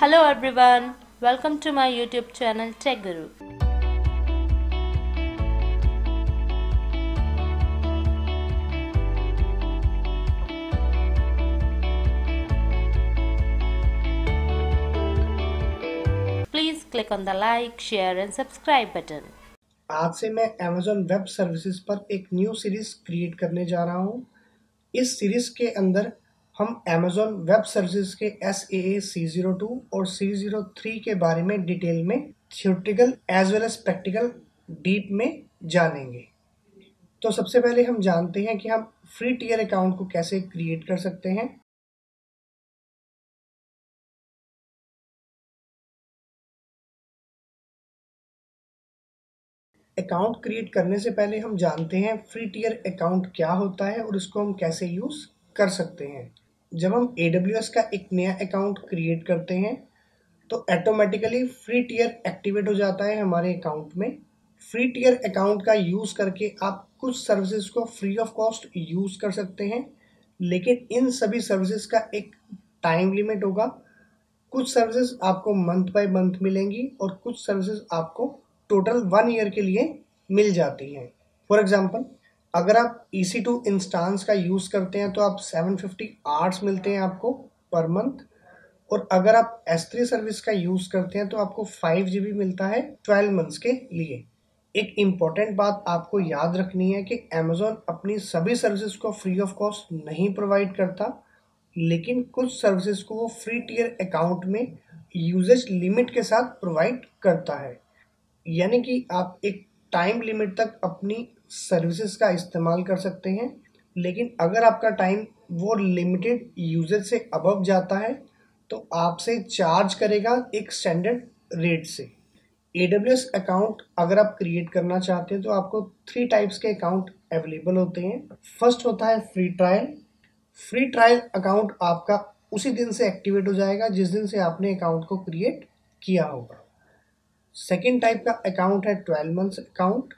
Hello everyone welcome to my YouTube channel tech guru please click on the like share and subscribe button आज से मैं Amazon web services पर एक new series create करने जा रहा हूँ। इस सीरीज़ के अंदर हम Amazon वेब सर्विसेज़ के S A A C zero two और सी ज़ीरो थ्री के बारे में डिटेल में theoretical as well as practical deep में जानेंगे। तो सबसे पहले हम जानते हैं कि हम फ्री टीयर अकाउंट को कैसे क्रिएट कर सकते हैं। अकाउंट क्रिएट करने से पहले हम जानते हैं फ्री टीयर अकाउंट क्या होता है और इसको हम कैसे यूज़ कर सकते हैं। जब हम ए का एक नया अकाउंट क्रिएट करते हैं तो ऐटोमेटिकली फ्री टीयर एक्टिवेट हो जाता है हमारे अकाउंट में। फ्री टीयर अकाउंट का यूज़ करके आप कुछ सर्विसेज़ को फ्री ऑफ़ कॉस्ट यूज़ कर सकते हैं, लेकिन इन सभी सर्विसेज़ का एक टाइम लिमिट होगा। कुछ सर्विसेज़ आपको मंथ बाय मंथ मिलेंगी और कुछ सर्विसेज़ आपको टोटल वन ईयर के लिए मिल जाती हैं। फॉर एग्ज़ाम्पल अगर आप ई सी टू इंस्टांस का यूज़ करते हैं तो आप सेवन फिफ्टी आर्ट्स मिलते हैं आपको पर मंथ और अगर आप एस थ्री सर्विस का यूज़ करते हैं तो आपको फाइव जी बी मिलता है ट्वेल्व मंथ्स के लिए। एक इंपॉर्टेंट बात आपको याद रखनी है कि अमेजोन अपनी सभी सर्विसेज़ को फ्री ऑफ़ कॉस्ट नहीं प्रोवाइड करता, लेकिन कुछ सर्विसेज़ को वो फ्री टीयर अकाउंट में यूजेज लिमिट के साथ प्रोवाइड करता है। यानी कि आप एक टाइम लिमिट तक अपनी सर्विसेज़ का इस्तेमाल कर सकते हैं, लेकिन अगर आपका टाइम वो लिमिटेड यूजेज से अबव जाता है तो आपसे चार्ज करेगा एक स्टैंडर्ड रेट से। ए अकाउंट अगर आप क्रिएट करना चाहते हैं तो आपको थ्री टाइप्स के अकाउंट अवेलेबल होते हैं। फ़र्स्ट होता है free trial free trial account आपका उसी दिन से एक्टिवेट हो जाएगा, जिस दिन से आपने अकाउंट को क्रिएट किया होगा। सेकेंड टाइप का अकाउंट है ट्वेल्व मंथ्स अकाउंट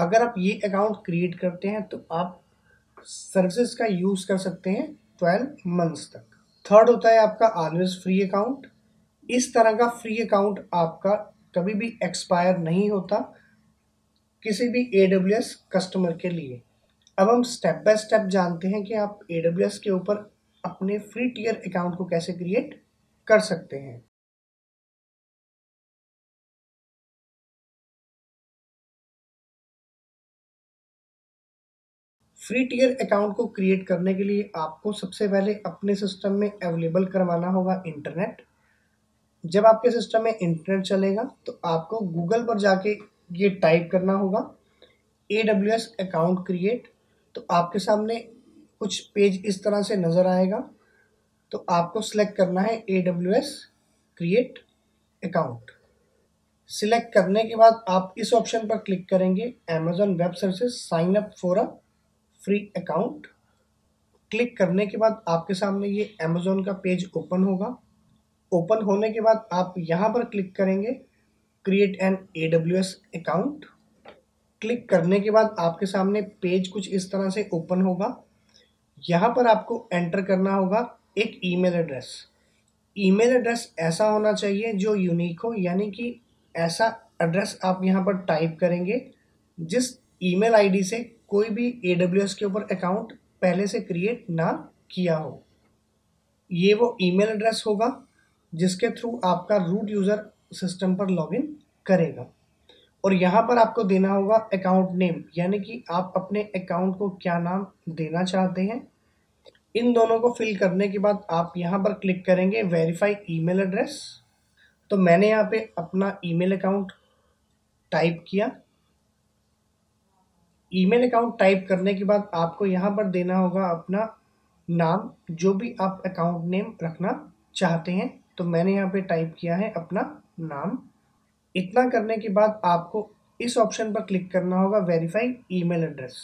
अगर आप ये अकाउंट क्रिएट करते हैं तो आप सर्विसेज़ का यूज़ कर सकते हैं ट्वेल्व मंथ्स तक। थर्ड होता है आपका ऑलवेज फ्री अकाउंट इस तरह का फ्री अकाउंट आपका कभी भी एक्सपायर नहीं होता किसी भी ए कस्टमर के लिए। अब हम स्टेप बाय स्टेप जानते हैं कि आप ए के ऊपर अपने फ्री टीयर अकाउंट को कैसे क्रिएट कर सकते हैं। फ्री टीयर अकाउंट को क्रिएट करने के लिए आपको सबसे पहले अपने सिस्टम में अवेलेबल करवाना होगा इंटरनेट जब आपके सिस्टम में इंटरनेट चलेगा तो आपको गूगल पर जाके ये टाइप करना होगा A W S account create तो आपके सामने कुछ पेज इस तरह से नज़र आएगा। तो आपको सिलेक्ट करना है A W S create account select करने के बाद आप इस ऑप्शन पर क्लिक करेंगे Amazon web services sign up for a free account click करने के बाद आपके सामने ये अमेजोन का पेज ओपन होगा। ओपन होने के बाद आप यहाँ पर क्लिक करेंगे create an A W S account click करने के बाद आपके सामने पेज कुछ इस तरह से ओपन होगा। यहाँ पर आपको एंटर करना होगा एक ईमेल एड्रेस ईमेल एड्रेस ऐसा होना चाहिए जो यूनिक हो, यानी कि ऐसा एड्रेस आप यहाँ पर टाइप करेंगे, जिस ईमेल आईडी से कोई भी एडब्ल्यूएस के ऊपर अकाउंट पहले से क्रिएट ना किया हो। ये वो ईमेल एड्रेस होगा, जिसके थ्रू आपका रूट यूज़र सिस्टम पर लॉगिन करेगा। और यहाँ पर आपको देना होगा अकाउंट नेम यानी कि आप अपने अकाउंट को क्या नाम देना चाहते हैं। इन दोनों को फिल करने के बाद आप यहाँ पर क्लिक करेंगे वेरीफाई ईमेल एड्रेस तो मैंने यहाँ पे अपना ईमेल अकाउंट टाइप किया। ईमेल अकाउंट टाइप करने के बाद आपको यहाँ पर देना होगा अपना नाम, जो भी आप अकाउंट नेम रखना चाहते हैं। तो मैंने यहाँ पे टाइप किया है अपना नाम। इतना करने के बाद आपको इस ऑप्शन पर क्लिक करना होगा verify email address.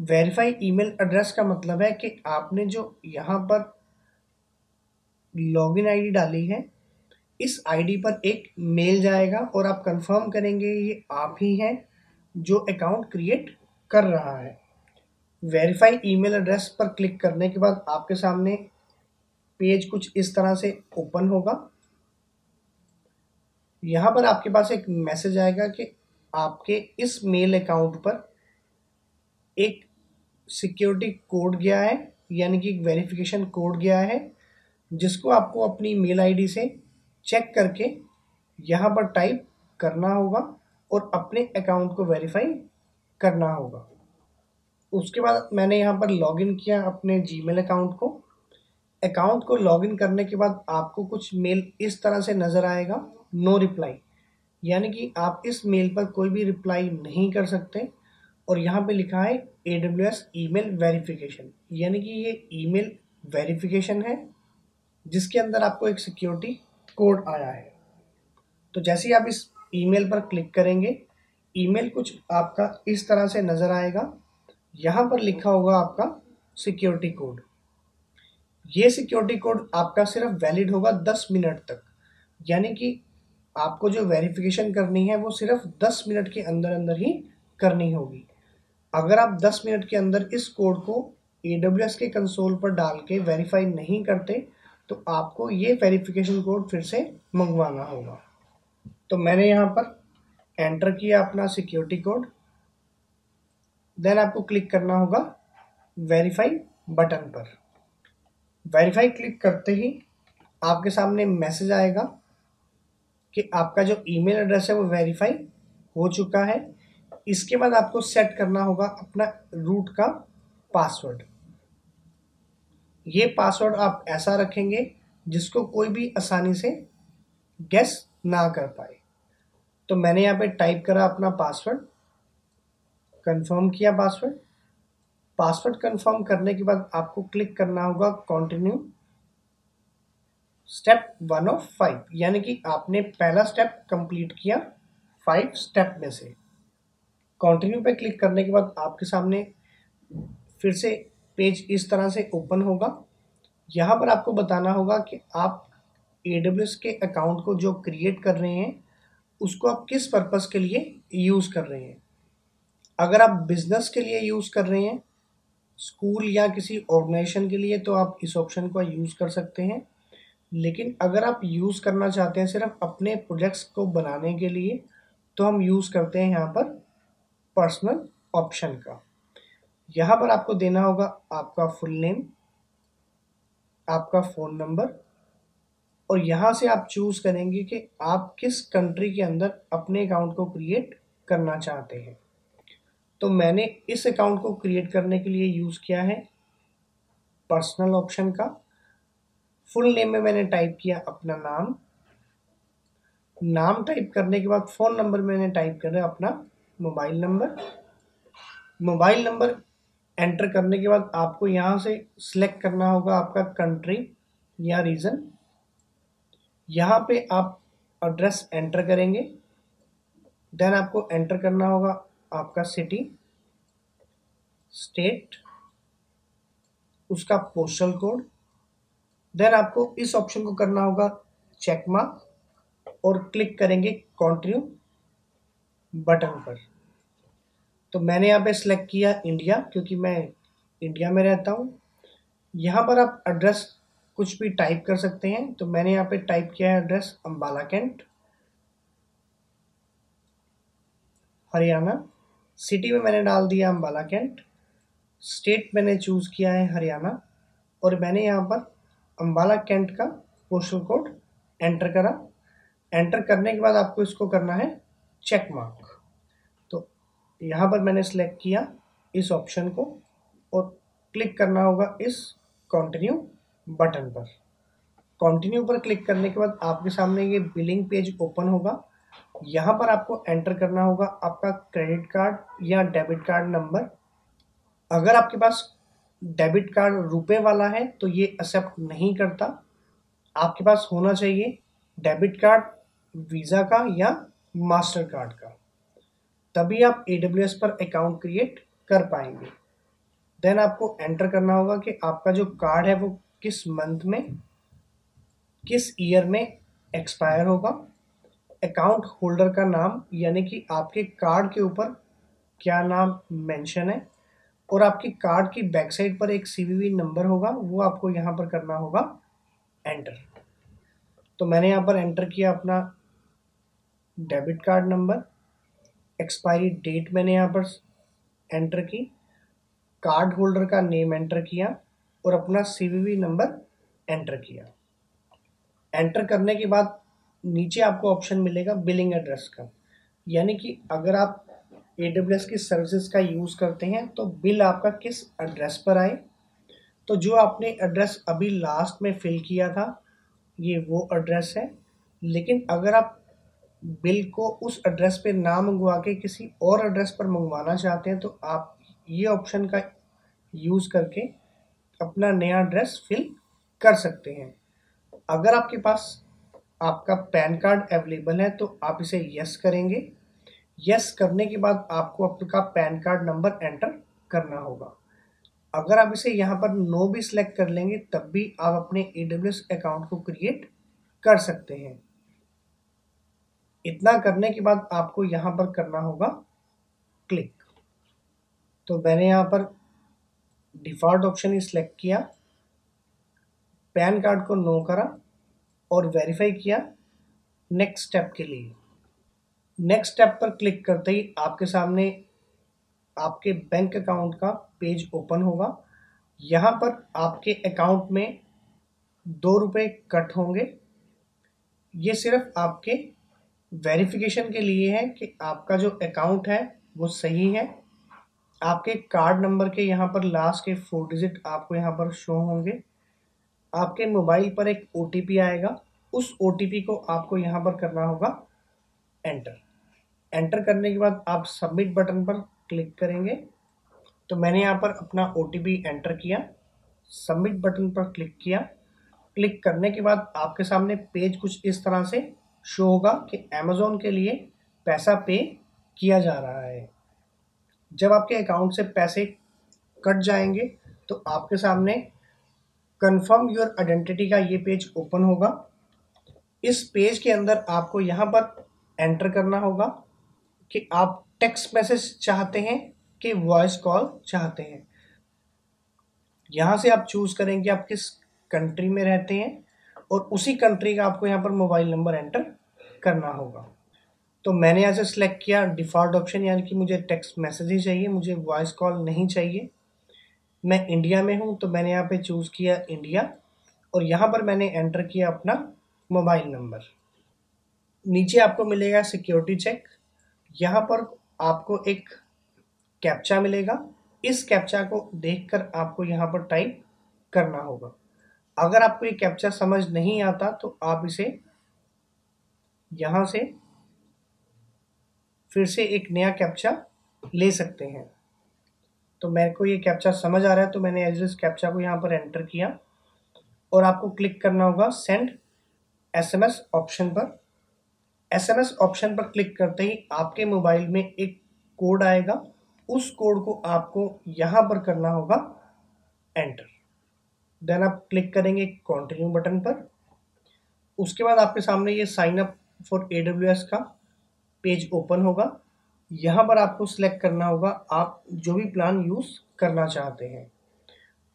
Verify email address का मतलब है कि आपने जो यहाँ पर लॉगिन आईडी डाली है, इस आईडी पर एक मेल जाएगा और आप कंफर्म करेंगे ये आप ही हैं जो अकाउंट क्रिएट कर रहा है। वेरीफाई ईमेल एड्रेस पर क्लिक करने के बाद आपके सामने पेज कुछ इस तरह से ओपन होगा। यहाँ पर आपके पास एक मैसेज आएगा कि आपके इस मेल अकाउंट पर एक सिक्योरिटी कोड गया है, यानी कि एक वेरिफिकेशन कोड गया है, जिसको आपको अपनी मेल आईडी से चेक करके यहाँ पर टाइप करना होगा और अपने अकाउंट को वेरीफाई करना होगा। उसके बाद मैंने यहाँ पर लॉगिन किया अपने जीमेल अकाउंट को। अकाउंट को लॉगिन करने के बाद आपको कुछ मेल इस तरह से नज़र आएगा नो रिप्लाई यानी कि आप इस मेल पर कोई भी रिप्लाई नहीं कर सकते। और यहाँ पे लिखा है A W S email verification यानी कि ये ई मेल वेरीफिकेशन है, जिसके अंदर आपको एक सिक्योरिटी कोड आया है। तो जैसे ही आप इस ईमेल पर क्लिक करेंगे ईमेल कुछ आपका इस तरह से नज़र आएगा। यहाँ पर लिखा होगा आपका सिक्योरिटी कोड। ये सिक्योरिटी कोड आपका सिर्फ़ वैलिड होगा दस मिनट तक। यानी कि आपको जो वेरिफिकेशन करनी है वो सिर्फ़ दस मिनट के अंदर अंदर ही करनी होगी। अगर आप दस मिनट के अंदर इस कोड को ए के कंसोल पर डाल के वेरीफाई नहीं करते तो आपको ये वेरिफिकेशन कोड फिर से मंगवाना होगा। तो मैंने यहाँ पर एंटर किया अपना सिक्योरिटी कोड देन आपको क्लिक करना होगा वेरीफाई बटन पर. वेरीफाई क्लिक करते ही आपके सामने मैसेज आएगा कि आपका जो ईमेल एड्रेस है वो वेरीफाई हो चुका है। इसके बाद आपको सेट करना होगा अपना रूट का पासवर्ड ये पासवर्ड आप ऐसा रखेंगे जिसको कोई भी आसानी से गेस ना कर पाए। तो मैंने यहाँ पे टाइप करा अपना पासवर्ड कंफर्म किया पासवर्ड पासवर्ड कंफर्म करने के बाद आपको क्लिक करना होगा continue step one of five यानी कि आपने पहला स्टेप कंप्लीट किया फाइव स्टेप में से। कंटिन्यू पे क्लिक करने के बाद आपके सामने फिर से पेज इस तरह से ओपन होगा। यहाँ पर आपको बताना होगा कि आप ए के अकाउंट को जो क्रिएट कर रहे हैं उसको आप किस पर्पज़ के लिए यूज़ कर रहे हैं? अगर आप बिज़नेस के लिए यूज़ कर रहे हैं स्कूल या किसी ऑर्गेनाइजेशन के लिए तो आप इस ऑप्शन को यूज़ कर सकते हैं। लेकिन अगर आप यूज़ करना चाहते हैं सिर्फ़ अपने प्रोजेक्ट्स को बनाने के लिए तो हम यूज़ करते हैं यहाँ पर पर्सनल ऑप्शन का। यहाँ पर आपको देना होगा आपका फुल नेम आपका फ़ोन नंबर और यहाँ से आप चूज़ करेंगे कि आप किस कंट्री के अंदर अपने अकाउंट को क्रिएट करना चाहते हैं। तो मैंने इस अकाउंट को क्रिएट करने के लिए यूज़ किया है पर्सनल ऑप्शन का। फुल नेम में मैंने टाइप किया अपना नाम। नाम टाइप करने के बाद फ़ोन नंबर मैंने टाइप करा अपना mobile number mobile number enter करने के बाद आपको यहाँ से सिलेक्ट करना होगा आपका कंट्री या रीज़न यहाँ पे आप एड्रेस एंटर करेंगे। देन आपको एंटर करना होगा आपका सिटी स्टेट उसका पोस्टल कोड देन आपको इस ऑप्शन को करना होगा चेक मार्क और क्लिक करेंगे कॉन्टिन्यू बटन पर। तो मैंने यहाँ पे सिलेक्ट किया इंडिया क्योंकि मैं इंडिया में रहता हूँ। यहाँ पर आप एड्रेस कुछ भी टाइप कर सकते हैं। तो मैंने यहाँ पे टाइप किया है address Ambala Cantt Haryana. City में मैंने डाल दिया अम्बाला कैंट स्टेट मैंने चूज़ किया है हरियाणा। और मैंने यहाँ पर अम्बाला कैंट का पोस्टल कोड एंटर करा। एंटर करने के बाद आपको इसको करना है चेक मार्क तो यहाँ पर मैंने सेलेक्ट किया इस ऑप्शन को और क्लिक करना होगा इस कंटिन्यू बटन पर। कंटिन्यू पर क्लिक करने के बाद आपके सामने ये बिलिंग पेज ओपन होगा। यहाँ पर आपको एंटर करना होगा आपका क्रेडिट कार्ड या डेबिट कार्ड नंबर अगर आपके पास डेबिट कार्ड रुपए वाला है तो ये एक्सेप्ट नहीं करता। आपके पास होना चाहिए डेबिट कार्ड वीज़ा का या मास्टर कार्ड का। तभी आप ए पर अकाउंट क्रिएट कर पाएँगे। देन आपको एंटर करना होगा कि आपका जो कार्ड है वो किस मंथ में, किस ईयर में एक्सपायर होगा, अकाउंट होल्डर का नाम, यानी कि आपके कार्ड के ऊपर क्या नाम मेंशन है, और आपकी कार्ड की बैक साइड पर एक सी नंबर होगा, वो आपको यहाँ पर करना होगा, एंटर। तो मैंने यहाँ पर एंटर किया अपना debit card number, expiry date मैंने यहाँ पर एंटर की, कार्ड होल्डर का नेम एंटर किया और अपना सी नंबर एंटर किया। एंटर करने के बाद नीचे आपको ऑप्शन मिलेगा बिलिंग एड्रेस का। यानी कि अगर आप ए की सर्विसेज़ का यूज़ करते हैं तो बिल आपका किस एड्रेस पर आए? तो जो आपने एड्रेस अभी लास्ट में फिल किया था, ये वो एड्रेस है। लेकिन अगर आप बिल को उस एड्रेस पे ना मंगवा के किसी और एड्रेस पर मंगवाना चाहते हैं तो आप ये ऑप्शन का यूज़ करके अपना नया एड्रेस फिल कर सकते हैं। अगर आपके पास आपका पैन कार्ड अवेलेबल है तो आप इसे यस करेंगे। यस करने के बाद आपको आपका पैन कार्ड नंबर एंटर करना होगा। अगर आप इसे यहाँ पर नो भी सिलेक्ट कर लेंगे, तब भी आप अपने एडब्ल्यूएस अकाउंट को क्रिएट कर सकते हैं। इतना करने के बाद आपको यहाँ पर करना होगा क्लिक तो मैंने यहाँ पर डिफ़ॉल्ट ऑप्शन ही सिलेक्ट किया, पैन कार्ड को नो करा और वेरीफाई किया नेक्स्ट स्टेप के लिए। नेक्स्ट स्टेप पर क्लिक करते ही आपके सामने आपके बैंक अकाउंट का पेज ओपन होगा। यहाँ पर आपके अकाउंट में दो रुपये कट होंगे। ये सिर्फ़ आपके वेरिफिकेशन के लिए है कि आपका जो अकाउंट है वो सही है आपके कार्ड नंबर के यहाँ पर लास्ट के फोर डिजिट आपको यहाँ पर शो होंगे। आपके मोबाइल पर एक ओटीपी आएगा। उस ओटीपी को आपको यहाँ पर करना होगा एंटर एंटर करने के बाद आप सबमिट बटन पर क्लिक करेंगे। तो मैंने यहाँ पर अपना ओटीपी एंटर किया सबमिट बटन पर क्लिक किया। क्लिक करने के बाद आपके सामने पेज कुछ इस तरह से शो होगा कि अमेज़ोन के लिए पैसा पे किया जा रहा है। जब आपके अकाउंट से पैसे कट जाएँगे तो आपके सामने कंफर्म योर आइडेंटिटी का ये पेज ओपन होगा। इस पेज के अंदर आपको यहाँ पर एंटर करना होगा कि आप टेक्स्ट मैसेज चाहते हैं कि वॉइस कॉल चाहते हैं। यहाँ से आप चूज़ करेंगे आप किस कंट्री में रहते हैं और उसी कंट्री का आपको यहाँ पर मोबाइल नंबर एंटर करना होगा। तो मैंने यहाँ से सिलेक्ट किया डिफ़ॉल्ट ऑप्शन यानी कि मुझे टेक्स्ट मैसेज ही चाहिए, मुझे वॉइस कॉल नहीं चाहिए। मैं इंडिया में हूँ तो मैंने यहाँ पे चूज़ किया इंडिया और यहाँ पर मैंने एंटर किया अपना मोबाइल नंबर नीचे आपको मिलेगा सिक्योरिटी चेक यहाँ पर आपको एक कैप्चा मिलेगा। इस कैप्चा को देखकर आपको यहाँ पर टाइप करना होगा। अगर आपको ये कैप्चा समझ नहीं आता तो आप इसे यहाँ से फिर से एक नया कैप्चा ले सकते हैं। तो मेरे को ये कैप्चा समझ आ रहा है तो मैंने एज इस कैप्चा को यहाँ पर एंटर किया। और आपको क्लिक करना होगा सेंड एसएमएस ऑप्शन पर। एसएमएस ऑप्शन पर क्लिक करते ही आपके मोबाइल में एक कोड आएगा। उस कोड को आपको यहाँ पर करना होगा एंटर देन आप क्लिक करेंगे कंटिन्यू बटन पर। उसके बाद आपके सामने ये साइन अप फॉर एडब्ल्यूएस का पेज ओपन होगा। यहाँ पर आपको सिलेक्ट करना होगा। आप जो भी प्लान यूज़ करना चाहते हैं।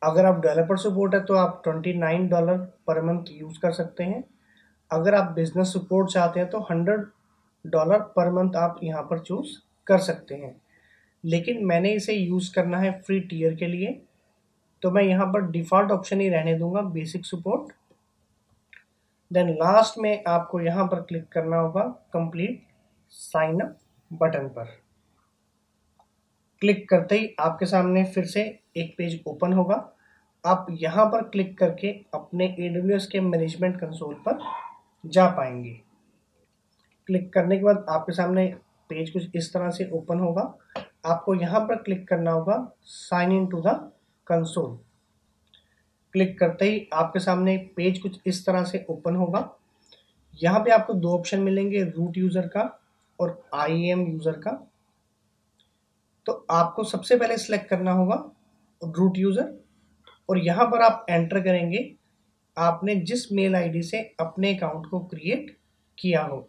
अगर आप डेवलपर सपोर्ट है तो आप twenty nine dollar per month use कर सकते हैं। अगर आप बिज़नेस सपोर्ट चाहते हैं तो हंड्रेड डॉलर पर मंथ आप यहाँ पर चूज़ कर सकते हैं। लेकिन मैंने इसे यूज़ करना है फ्री टीयर के लिए। तो मैं यहाँ पर डिफ़ॉल्ट ऑप्शन ही रहने दूँगा बेसिक सपोर्ट देन लास्ट में आपको यहाँ पर क्लिक करना होगा कंप्लीट साइन अप बटन पर। क्लिक करते ही आपके सामने फिर से एक पेज ओपन होगा। आप यहाँ पर क्लिक करके अपने ए के मैनेजमेंट कंसोल पर जा पाएँगे। क्लिक करने के बाद आपके सामने पेज कुछ इस तरह से ओपन होगा। आपको यहाँ पर क्लिक करना होगा sign in to the console click करते ही आपके सामने पेज कुछ इस तरह से ओपन होगा। यहाँ पे आपको दो ऑप्शन मिलेंगे रूट यूज़र का और आई एम यूज़र का तो आपको सबसे पहले सिलेक्ट करना होगा रूट यूज़र और यहाँ पर आप एंटर करेंगे। आपने जिस मेल आईडी से अपने अकाउंट को क्रिएट किया हो,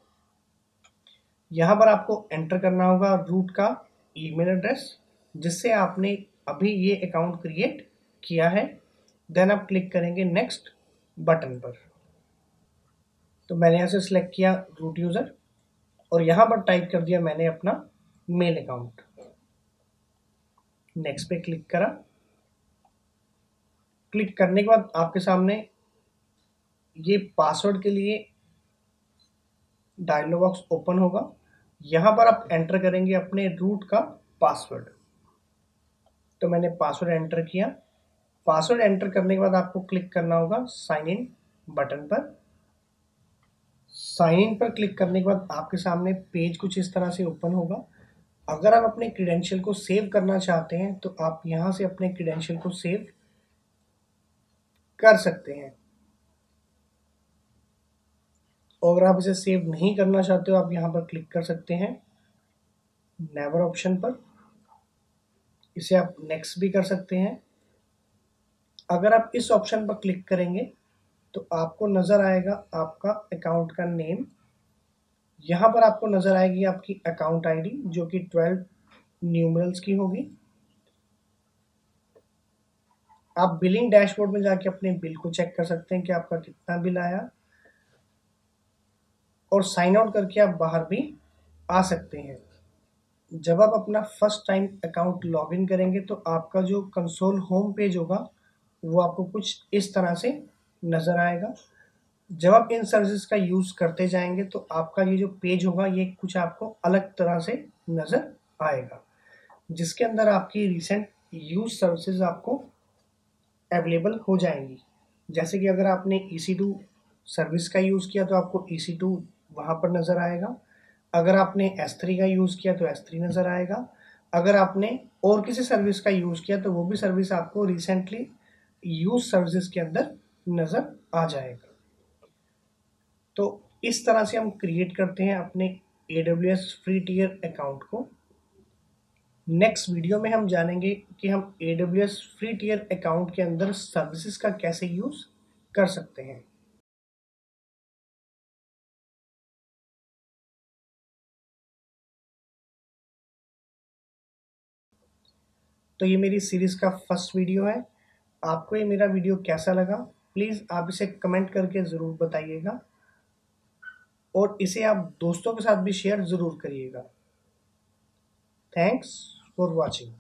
यहाँ पर आपको एंटर करना होगा रूट का ईमेल एड्रेस जिससे आपने अभी ये अकाउंट क्रिएट किया है। देन आप क्लिक करेंगे नेक्स्ट बटन पर। तो मैंने यहाँ से सिलेक्ट किया रूट यूज़र और यहाँ पर टाइप कर दिया मैंने अपना मेल अकाउंट नेक्स्ट पे क्लिक करा। क्लिक करने के बाद आपके सामने ये पासवर्ड के लिए डायलॉग बॉक्स ओपन होगा। यहाँ पर आप एंटर करेंगे अपने रूट का पासवर्ड तो मैंने पासवर्ड एंटर किया। पासवर्ड एंटर करने के बाद आपको क्लिक करना होगा साइन इन बटन पर। साइन इन पर क्लिक करने के बाद आपके सामने पेज कुछ इस तरह से ओपन होगा। अगर आप अपने क्रीडेंशियल को सेव करना चाहते हैं तो आप यहाँ से अपने क्रीडेंशियल को सेव कर सकते हैं। और अगर आप इसे सेव नहीं करना चाहते हो, आप यहाँ पर क्लिक कर सकते हैं। नेवर ऑप्शन पर। इसे आप नेक्स्ट भी कर सकते हैं। अगर आप इस ऑप्शन पर क्लिक करेंगे तो आपको नज़र आएगा आपका अकाउंट का नेम यहाँ पर आपको नज़र आएगी आपकी अकाउंट आईडी जो कि ट्वेल्व न्यूमरल्स की होगी। आप बिलिंग डैशबोर्ड में जाके अपने बिल को चेक कर सकते हैं कि आपका कितना बिल आया। और साइन आउट करके आप बाहर भी आ सकते हैं। जब आप अपना फ़र्स्ट टाइम अकाउंट लॉगिन करेंगे तो आपका जो कंसोल होम पेज होगा, वो आपको कुछ इस तरह से नज़र आएगा। जब आप इन सर्विसेज़ का यूज़ करते जाएँगे तो आपका ये जो पेज होगा, ये कुछ आपको अलग तरह से नज़र आएगा। जिसके अंदर आपकी रिसेंट यूज़ सर्विसेज़ आपको अवेलेबल हो जाएँगी। जैसे कि अगर आपने ई सी टू सर्विस का यूज़ किया तो आपको ई सी टू वहाँ पर नज़र आएगा। अगर आपने एस थ्री का यूज़ किया तो एस थ्री नज़र आएगा। अगर आपने और किसी सर्विस का यूज़ किया तो वो भी सर्विस आपको रिसेंटली यूज़ सर्विसेज़ के अंदर नज़र आ जाएगा। तो इस तरह से हम क्रिएट करते हैं अपने A W S free tier account को। नेक्स्ट वीडियो में हम जानेंगे कि हम A W S free tier account के अंदर सर्विसेज़ का कैसे यूज़ कर सकते हैं। तो ये मेरी सीरीज़ का फ़र्स्ट वीडियो है। आपको ये मेरा वीडियो कैसा लगा? प्लीज़ आप इसे कमेंट करके ज़रूर बताइएगा। और इसे आप दोस्तों के साथ भी शेयर ज़रूर करिएगा। Thanks for watching.